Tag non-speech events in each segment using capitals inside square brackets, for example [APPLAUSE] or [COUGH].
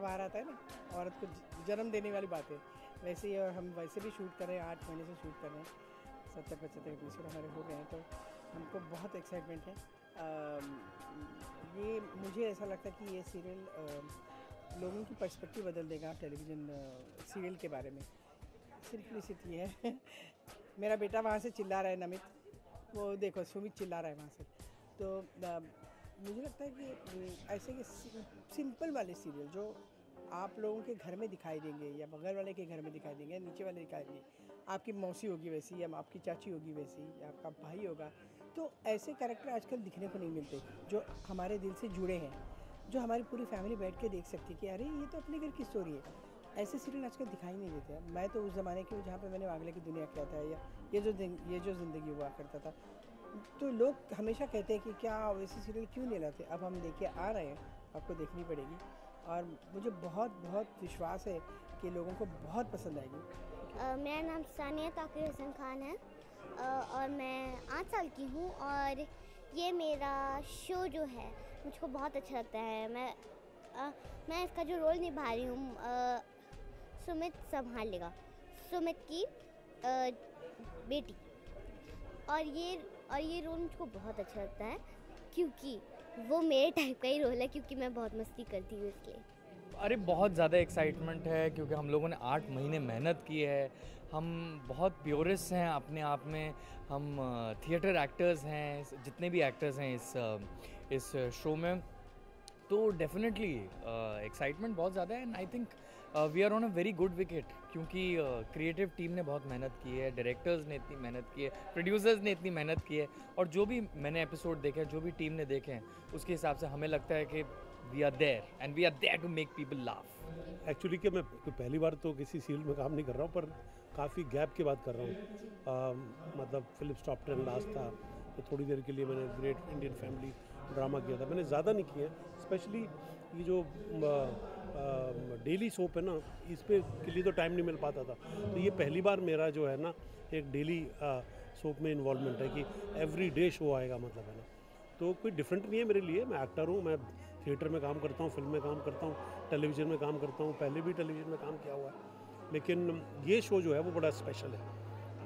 बात को जन्म देने वाली बात है। वैसे ही और हम वैसे भी शूट कर रहे हैं, आठ महीने से शूट कर रहे हैं। सत्तर, पचहत्तर एपिसोड हमारे हो गए हैं तो हमको बहुत एक्साइटमेंट है। ये मुझे ऐसा लगता है कि ये सीरियल लोगों की पर्सपेक्टिव बदल देगा टेलीविज़न सीरियल के बारे में। सिंपलिसिटी है। [LAUGHS] मेरा बेटा वहाँ से चिल्ला रहा है नमित। वो देखो, सुमित चिल्ला रहा है वहाँ से। तो मुझे लगता है कि ऐसे कि सिंपल वाले सीरियल जो आप लोगों के घर में दिखाई देंगे या बगल वाले के घर में दिखाई देंगे या नीचे वाले दिखाई देंगे, आपकी मौसी होगी वैसी या आपकी चाची होगी वैसी या आपका भाई होगा तो ऐसे कैरेक्टर आजकल दिखने को नहीं मिलते जो हमारे दिल से जुड़े हैं, जो हमारी पूरी फैमिली बैठ के देख सकती है कि अरे, ये तो अपने घर की स्टोरी है। ऐसे सीरियल आजकल दिखाई नहीं देते मैं तो उस ज़माने की जहाँ पे मैंने वागले की दुनिया किया था या ये जो ये जो ज़िंदगी हुआ करता था। तो लोग हमेशा कहते हैं कि क्या वैसे सीरियल क्यों नहीं लाते? अब हम लेके आ रहे हैं आपको देखनी पड़ेगी। और मुझे बहुत बहुत विश्वास है कि लोगों को बहुत पसंद आएगी। मेरा नाम सानिया ताकिर हसन खान है। और मैं आठ साल की हूँ और ये मेरा शो जो है मुझको बहुत अच्छा लगता है। मैं अ, मैं इसका जो रोल निभा रही हूँ सुमित संभालेगा। सुमित की बेटी। और ये और ये रोल मुझको बहुत अच्छा लगता है, क्योंकि वो मेरे टाइप का ही रोल है, क्योंकि मैं बहुत मस्ती करती हूँ इसलिए अरे, बहुत ज़्यादा एक्साइटमेंट है, क्योंकि हम लोगों ने आठ महीने मेहनत की है। हम बहुत प्योरिस्ट हैं अपने आप में। हम थिएटर एक्टर्स हैं, जितने भी एक्टर्स हैं इस इस शो में। तो डेफिनेटली एक्साइटमेंट बहुत ज़्यादा है and I think we are on a very good wicket क्योंकि क्रिएटिव टीम ने बहुत मेहनत की है डायरेक्टर्स ने इतनी मेहनत की है प्रोड्यूसर्स ने इतनी मेहनत की है और जो भी मैंने एपिसोड देखे हैं जो भी टीम ने देखे हैं उसके हिसाब से हमें लगता है कि we are there and we are there to make people laugh actually कि मैं कोई पहली बार तो किसी सीरियल में काम नहीं कर रहा हूँ पर काफ़ी गैप की बात कर रहा हूँ। अम, मतलब फिलिप्स टॉप टेन लास्ट था तो थोड़ी देर के लिए मैंने ग्रेट इंडियन फैमिली ड्रामा किया था। मैंने ज़्यादा नहीं किया स्पेशली ये जो डेली सोप है ना इस पर के लिए तो टाइम नहीं मिल पाता था। तो ये पहली बार मेरा जो है ना एक डेली सोप में इन्वॉल्वमेंट है कि एवरी डे शो आएगा मतलब है ना। तो कोई डिफरेंट नहीं है मेरे लिए मैं एक्टर हूँ मैं थिएटर में काम करता हूँ फ़िल्म में काम करता हूँ टेलीविज़न में काम करता हूँ पहले भी टेलीविज़न में काम किया हुआ है। लेकिन ये शो जो है वो बड़ा स्पेशल है।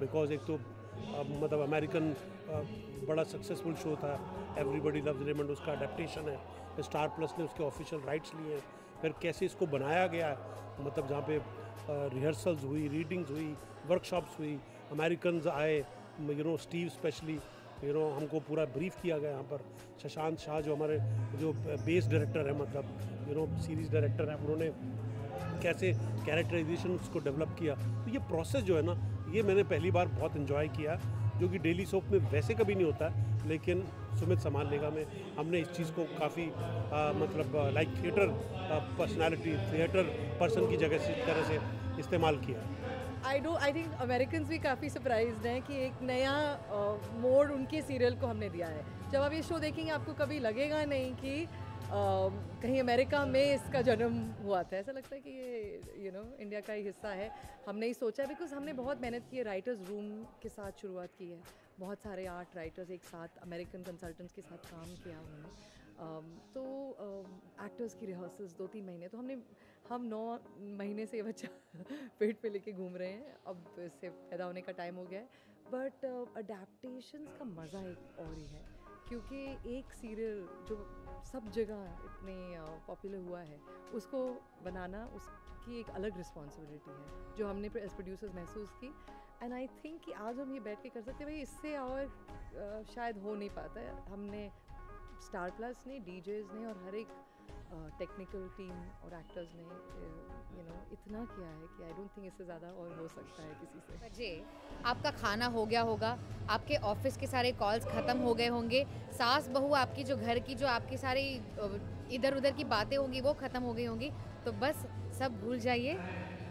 बिकॉज़ एक तो अ, मतलब अमेरिकन बड़ा सक्सेसफुल शो था एवरीबडी लव्स रेमंड उसका अडेप्टेशन है। स्टार प्लस ने उसके ऑफिशियल राइट्स लिए हैं। फिर कैसे इसको बनाया गया है? मतलब जहाँ पे रिहर्सल्स हुई रीडिंग्स हुई वर्कशॉप्स हुई अमेरिकन आए you know Steve specially you know हमको पूरा ब्रीफ किया गया यहाँ पर। शशांत शाह जो हमारे, जो बेस डायरेक्टर है मतलब यू नो सीरीज़ डायरेक्टर हैं, उन्होंने कैसे कैरेक्टराइजेशन उसको डेवलप किया। तो ये प्रोसेस जो है ना, ये मैंने पहली बार बहुत इन्जॉय किया। जो कि डेली सोप में वैसे कभी नहीं होता, लेकिन सुमित संभाल लेगा में हमने इस चीज़ को काफ़ी मतलब like theatre personality theatre person की जगह से, तरह से इस्तेमाल किया। I do I think American भी काफ़ी सरप्राइज़ हैं कि एक नया मोड़ उनके सीरियल को हमने दिया है। जब आप ये शो देखेंगे, आपको कभी लगेगा नहीं कि कहीं अमेरिका में इसका जन्म हुआ था। ऐसा लगता है कि ये यू नो इंडिया का ही हिस्सा है। हमने ही सोचा बिकॉज़ हमने बहुत मेहनत की है। राइटर्स रूम के साथ शुरुआत की है। बहुत सारे आर्ट राइटर्स एक साथ अमेरिकन कंसल्टेंट्स के साथ काम किया उन्होंने तो एक्टर्स की रिहर्सल्स दो तीन महीने। तो हमने, हम नौ महीने से ये बच्चा [LAUGHS] पेट पे लेके घूम रहे हैं। अब इससे पैदा होने का टाइम हो गया है। बट अडेप्टशंस का मज़ा एक और ही है। क्योंकि एक सीरियल जो सब जगह इतने पॉपुलर हुआ है, उसको बनाना उसकी एक अलग रिस्पॉन्सिबिलिटी है, जो हमने एज प्रोड्यूसर्स महसूस की। एंड आई थिंक कि आज हम ये बैठ के कर सकते हैं, भाई इससे और शायद हो नहीं पाता। है हमने स्टार प्लस ने डीजेज ने और हर एक टेक्निकल टीम और एक्टर्स ने यू नो इतना किया है कि आई डोंट थिंक इससे ज़्यादा और हो सकता है किसी से। जी आपका खाना हो गया होगा। आपके ऑफ़िस के सारे कॉल्स ख़त्म हो गए होंगे। सास बहू आपकी जो घर की जो आपकी सारी इधर उधर की बातें होंगी, वो ख़त्म हो गई होंगी। तो बस सब भूल जाइए।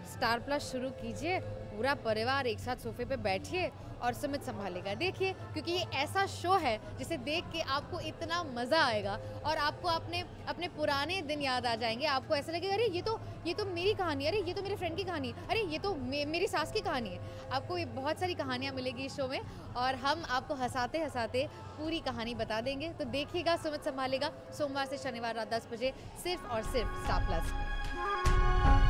स्टार प्लस शुरू कीजिए। पूरा परिवार एक साथ सोफे पे बैठिए और सुमित संभालेगा। देखिए क्योंकि ये ऐसा शो है जिसे देख के आपको इतना मज़ा आएगा और आपको अपने अपने पुराने दिन याद आ जाएँगे। आपको ऐसा लगेगा अरे ये तो ये तो मेरी कहानी है। अरे ये तो मेरे फ्रेंड की कहानी है। अरे ये तो मे, मेरी सास की कहानी है। आपको ये बहुत सारी कहानियाँ मिलेगी इस शो में और हम आपको हंसाते हंसाते पूरी कहानी बता देंगे। तो देखिएगा सुमित संभालेगा। सोमवार से शनिवार रात दस बजे सिर्फ़ और सिर्फ़ स्टार प्लस।